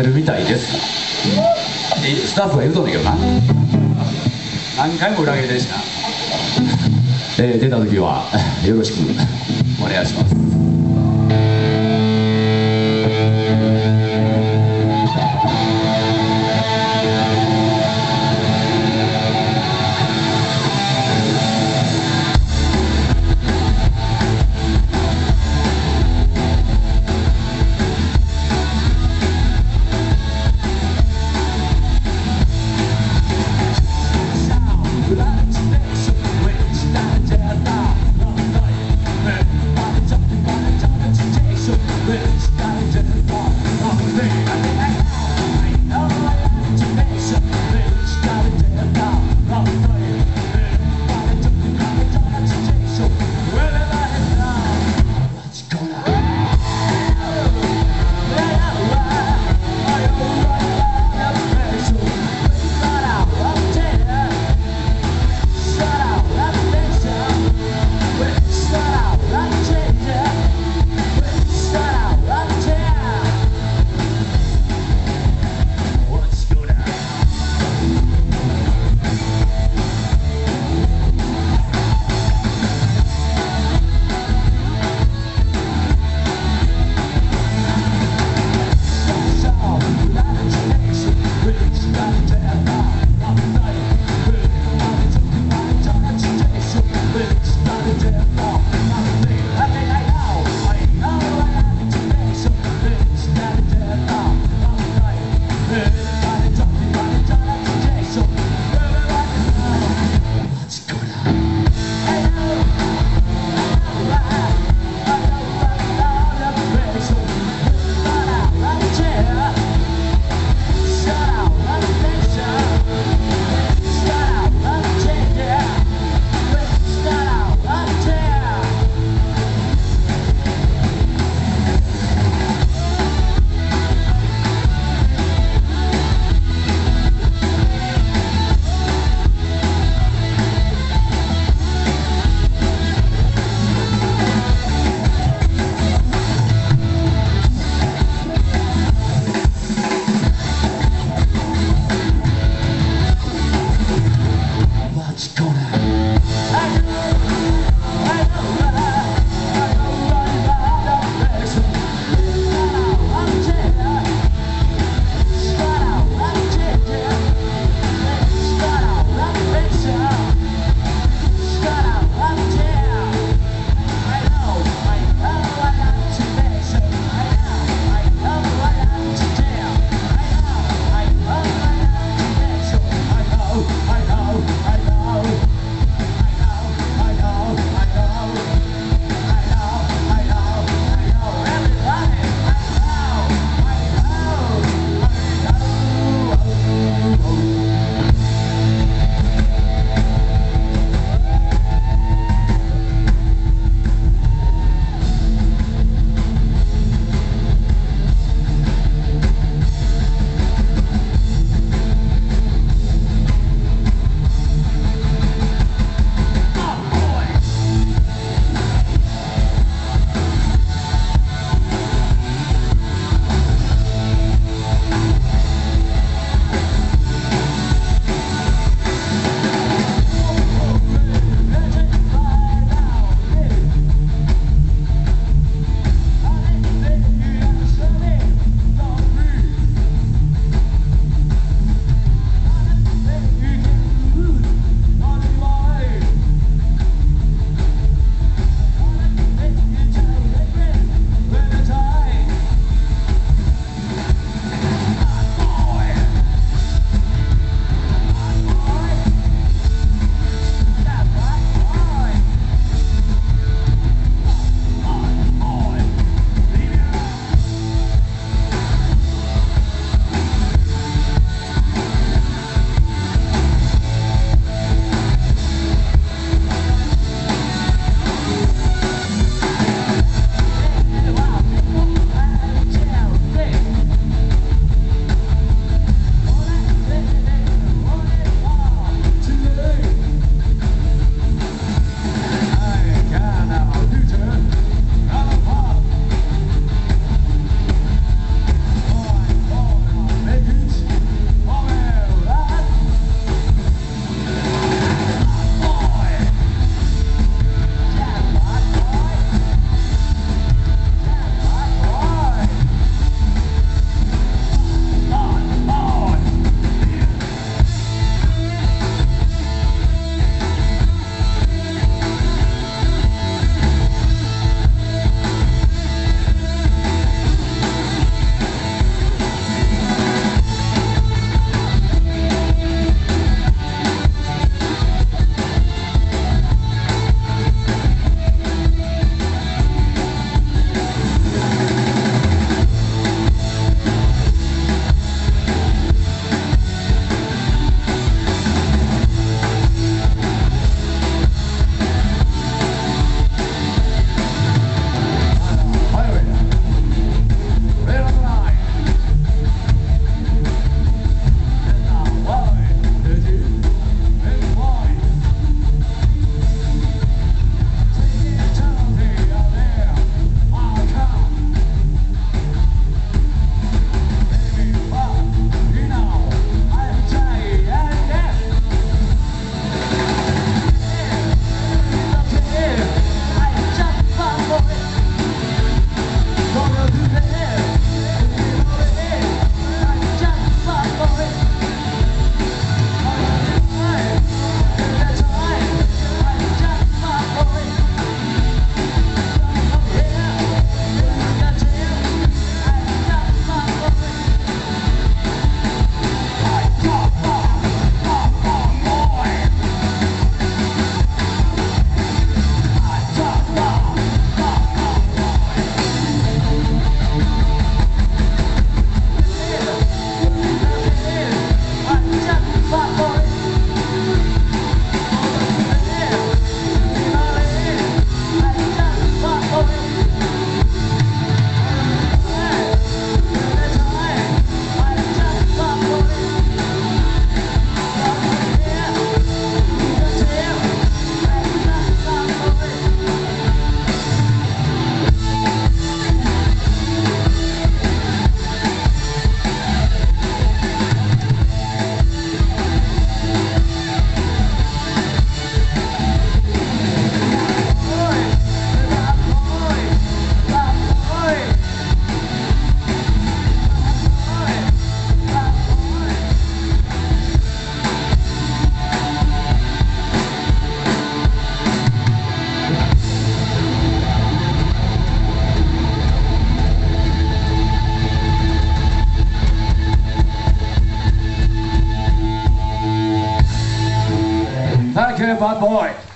せるみたいです。えスタッフが言うとんだけどな。何回も裏切りでした、えー出た時は よろしくお願いします「my boy.